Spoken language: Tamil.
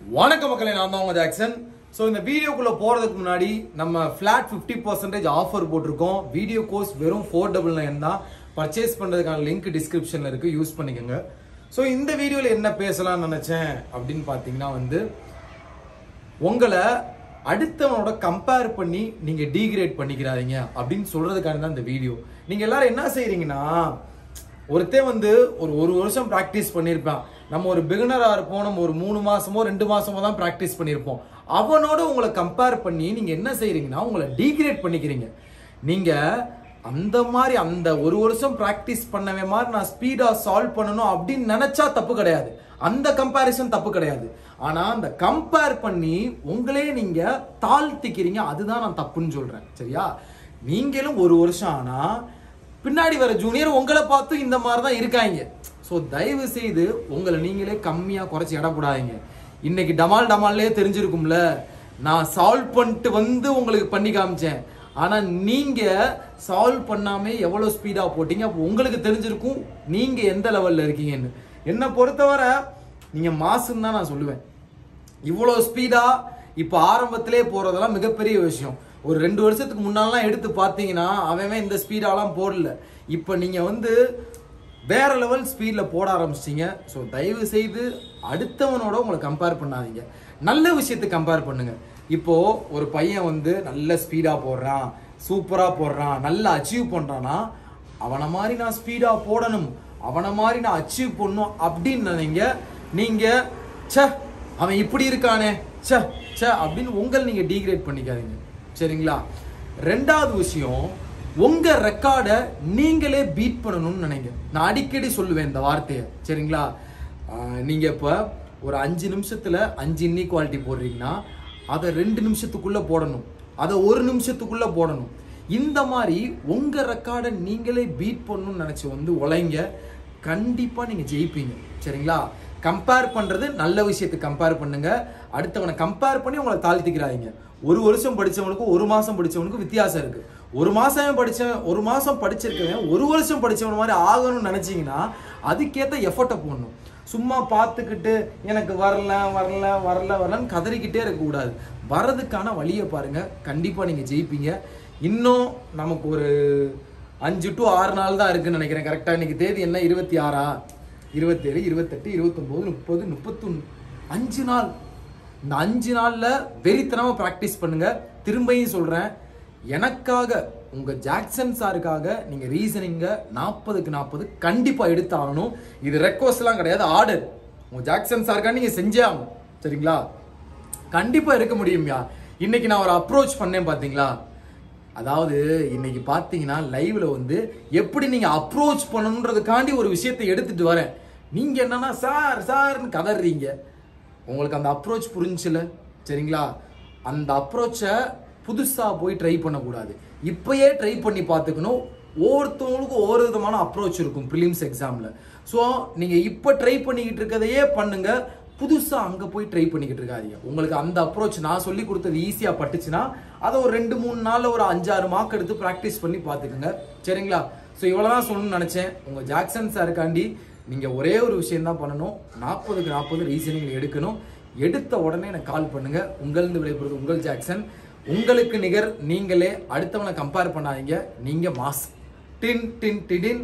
வணக்கம் மக்களே நான் தான் உங்க ஜாக்சன். ஸோ இந்த வீடியோக்குள்ள போறதுக்கு முன்னாடி நம்ம ஃபிளாட் ஃபிஃப்டி பர்சன்டேஜ் ஆஃபர் போட்டிருக்கோம். வீடியோ கோர்ஸ் வெறும் ஃபோர் டபுள் நைன் தான். பர்ச்சேஸ் பண்றதுக்கான லிங்க் டிஸ்கிரிப்ஷன்ல இருக்கு. யூஸ் பண்ணிக்கோங்க. ஸோ இந்த வீடியோல என்ன பேசலாம்னு நினைச்சேன் அப்படின்னு பார்த்தீங்கன்னா வந்து உங்களை அடுத்தவனோட கம்பேர் பண்ணி நீங்க டீக்ரேட் பண்ணிக்கிறாதீங்க அப்படின்னு சொல்றதுக்கான தான் இந்த வீடியோ நீங்க எல்லாரும் என்ன செய்கிறீங்கன்னா ஒருத்தன் வந்து ஒரு ஒரு வருஷம் ப்ராக்டிஸ் பண்ணியிருப்பான் நம்ம ஒரு பிகினராக இருப்போம் நம்ம ஒரு மூணு மாசமோ ரெண்டு மாசமோ தான் ப்ராக்டிஸ் பண்ணியிருப்போம் அவனோட உங்களை கம்பேர் பண்ணி நீங்கள் என்ன செய்கிறீங்கன்னா உங்களை டீக்ரேட் பண்ணிக்கிறீங்க. நீங்கள் அந்த மாதிரி அந்த ஒரு வருஷம் ப்ராக்டிஸ் பண்ணவே மாதிரி நான் ஸ்பீடாக சால்வ் பண்ணணும் அப்படின்னு நினச்சா தப்பு கிடையாது. அந்த கம்பேரிசன் தப்பு கிடையாது. ஆனால் அந்த கம்பேர் பண்ணி உங்களே நீங்கள் தாழ்த்திக்கிறீங்க. அதுதான் நான் தப்புன்னு சொல்கிறேன் சரியா? நீங்களும் ஒரு வருஷம் ஆனால் பின்னாடி வர ஜூனியர் உங்களை பார்த்து இந்த மாதிரி தான் இருக்காங்க. ஸோ தயவு செய்து உங்களை நீங்களே கம்மியாக குறைச்சி இடப்படாதீங்க இன்னைக்கு டமால் டமால்லே தெரிஞ்சிருக்கும்ல. நான் சால்வ் பண்ணிட்டு வந்து உங்களுக்கு பண்ணி காமிச்சேன். ஆனால் நீங்கள் சால்வ் பண்ணாமல் எவ்வளோ ஸ்பீடாக போட்டீங்க? அப்போ உங்களுக்கு தெரிஞ்சிருக்கும் நீங்கள் எந்த லெவலில் இருக்கீங்கன்னு. என்னை பொறுத்தவரை நீங்கள் மாசுன்னு தான் நான் சொல்லுவேன். இவ்வளோ ஸ்பீடாக இப்போ ஆரம்பத்திலே போகிறதெல்லாம் மிகப்பெரிய விஷயம். ஒரு ரெண்டு வருஷத்துக்கு முன்னாலாம் எடுத்து பார்த்தீங்கன்னா அவன் இந்த ஸ்பீடாலாம் போடல. இப்போ நீங்கள் வந்து வேற லெவல் ஸ்பீடில் போட ஆரம்பிச்சிட்டிங்க. ஸோ தயவு செய்து அடுத்தவனோட உங்களை கம்பேர் பண்ணாதீங்க. நல்ல விஷயத்தை கம்பேர் பண்ணுங்க. இப்போது ஒரு பையன் வந்து நல்ல ஸ்பீடாக போடுறான் சூப்பராக போடுறான் நல்லா அச்சீவ் பண்ணுறான்னா அவனை மாதிரி நான் ஸ்பீடாக போடணும் அவனை மாதிரி நான் அச்சீவ் பண்ணும் அப்படின்னு நினைங்க. நீங்கள் ச அவன் இப்படி இருக்கானே ச ச அப்படின்னு உங்களை நீங்கள் டீக்ரேட் பண்ணிக்காதீங்க. சரிங்களா? ரெண்டாவது விஷயம் உங்க ரெக்கார்டை நீங்களே பீட் பண்ணணும்னு நினைங்க. நான் அடிக்கடி சொல்லுவேன் இந்த வார்த்தையை சரிங்களா? நீங்க இப்ப ஒரு அஞ்சு நிமிஷத்துல அஞ்சு இன்இக்வாலிட்டி போடுறீங்கன்னா அதை ரெண்டு நிமிஷத்துக்குள்ள போடணும். அதை ஒரு நிமிஷத்துக்குள்ள போடணும். இந்த மாதிரி உங்க ரெக்கார்டை நீங்களே பீட் பண்ணணும்னு நினைச்சு வந்து உழைங்க. கண்டிப்பா நீங்க ஜெயிப்பீங்க. சரிங்களா? கம்பேர் பண்ணுறது நல்ல விஷயத்தை கம்பேர் பண்ணுங்க. அடுத்தவனை கம்பேர் பண்ணி உங்களை தாழ்த்திக்கிறாங்க ஒரு வருஷம் படித்தவனுக்கும் ஒரு மாதம் படித்தவனுக்கும் வித்தியாசம் இருக்குது ஒரு மாதம் படித்தவன் ஒரு மாதம் படிச்சிருக்கவன் ஒரு வருஷம் படித்தவன் மாதிரி ஆகணும்னு நினச்சிங்கன்னா அதுக்கேற்ற எஃபர்ட்டை போடணும். சும்மா பார்த்துக்கிட்டு எனக்கு வரல வரல வரல வரலன்னு கதறிக்கிட்டே இருக்கக்கூடாது. வர்றதுக்கான வழியை பாருங்கள் கண்டிப்பாக நீங்கள் ஜெயிப்பீங்க. இன்னும் நமக்கு ஒரு அஞ்சு டு ஆறு நாள் தான் இருக்குன்னு நினைக்கிறேன். கரெக்டாக இன்னைக்கு தேதி என்ன? இருபத்தி ஆறா? இருபத்தேழு இருபத்தெட்டு இருபத்தொம்போது முப்பது முப்பத்தொன்று அஞ்சு நாள். இந்த அஞ்சு நாளில் வெறித்தனமாக ப்ராக்டிஸ் பண்ணுங்க. திரும்பியும் சொல்கிறேன் எனக்காக உங்கள் ஜாக்சன் சாருக்காக நீங்கள் ரீசனிங்கை நாற்பதுக்கு நாற்பது கண்டிப்பாக எடுத்தாகணும். இது ரெக்வஸ்ட்லாம் கிடையாது ஆர்டர் உங்கள் ஜாக்சன் சாருக்காக நீங்கள் செஞ்சே ஆகணும். சரிங்களா? கண்டிப்பாக இருக்க முடியும்யா இன்னைக்கு நான் ஒரு அப்ரோச் பண்ணேன் பார்த்தீங்களா அதாவது இன்னைக்கு பார்த்தீங்கன்னா லைவ்ல வந்து எப்படி நீங்க அப்ரோச் பண்ணணுன்றதுக்காண்டி ஒரு விஷயத்தை எடுத்துட்டு வரேன். நீங்க என்னன்னா சார் சார்னு கதறீங்க. உங்களுக்கு அந்த அப்ரோச் புரிஞ்சுல? சரிங்களா? அந்த அப்ரோச்சை புதுசாக போய் ட்ரை பண்ணக்கூடாது. இப்பயே ட்ரை பண்ணி பார்த்துக்கணும். ஒவ்வொருத்தவங்களுக்கும் ஒவ்வொரு விதமான அப்ரோச் இருக்கும் ப்ரிலிம்ஸ் எக்ஸாமில் ஸோ நீங்கள் இப்போ ட்ரை பண்ணிக்கிட்டு இருக்கதையே பண்ணுங்கள் புதுசாக அங்கே போய் ட்ரை பண்ணிக்கிட்டு இருக்காதீங்க. உங்களுக்கு அந்த அப்ரோச் நான் சொல்லி கொடுத்தது ஈஸியாக பட்டுச்சுன்னா அதை ஒரு ரெண்டு மூணு நாளில் ஒரு அஞ்சாறு மார்க் எடுத்து ப்ராக்டிஸ் பண்ணி பார்த்துக்கோங்க. சரிங்களா? ஸோ இவ்வளவுதான் சொல்லணும்னு நினச்சேன். உங்கள் ஜாக்சன் சாருக்காண்டி நீங்கள் ஒரே ஒரு விஷயம் தான் பண்ணணும். நாற்பதுக்கு நாற்பது ரீசனிங் எடுக்கணும். எடுத்த உடனே எனக்கு கால் பண்ணுங்கள் உங்களிருந்து விடைபெறுது உங்கள் ஜாக்சன். உங்களுக்கு நிகர் நீங்களே அடுத்தவனை கம்பேர் பண்ணாதீங்க. நீங்கள் மாஸ் டின் டின் டிடின்.